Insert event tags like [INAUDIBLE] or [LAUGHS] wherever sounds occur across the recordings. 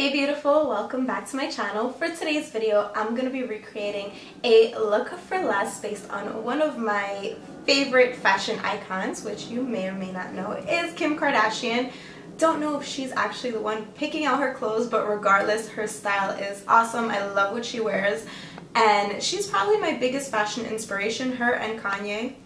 Hey beautiful, welcome back to my channel. For today's video, I'm going to be recreating a look for less based on one of my favorite fashion icons, which you may or may not know is Kim Kardashian. Don't know if she's actually the one picking out her clothes, but regardless, her style is awesome. I love what she wears. And she's probably my biggest fashion inspiration, her and Kanye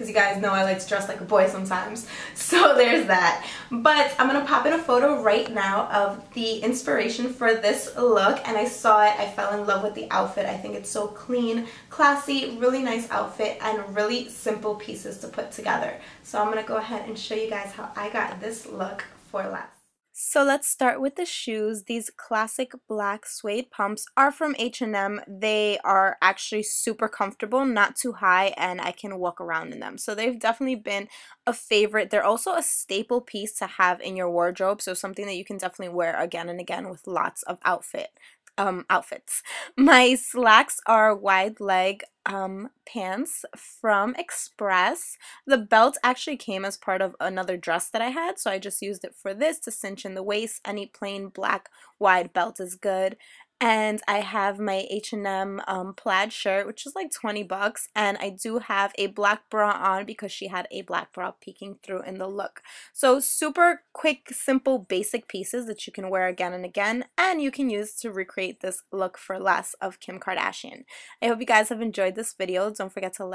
because you guys know I like to dress like a boy sometimes. [LAUGHS] So there's that. But I'm going to pop in a photo right now of the inspiration for this look and I saw it. I fell in love with the outfit. I think it's so clean, classy, really nice outfit and really simple pieces to put together. So I'm going to go ahead and show you guys how I got this look for less. So let's start with the shoes. These classic black suede pumps are from H&M. They are actually super comfortable, not too high, and I can walk around in them. So they've definitely been a favorite. They're also a staple piece to have in your wardrobe, so something that you can definitely wear again and again with lots of outfit um, outfits. My slacks are wide leg um, pants from Express. The belt actually came as part of another dress that I had, so I just used it for this to cinch in the waist. Any plain black wide belt is good and I have my H&M um, plaid shirt which is like 20 bucks and I do have a black bra on because she had a black bra peeking through in the look. So super quick simple basic pieces that you can wear again and again and you can use to recreate this look for less of Kim Kardashian. I hope you guys have enjoyed this video. Don't forget to like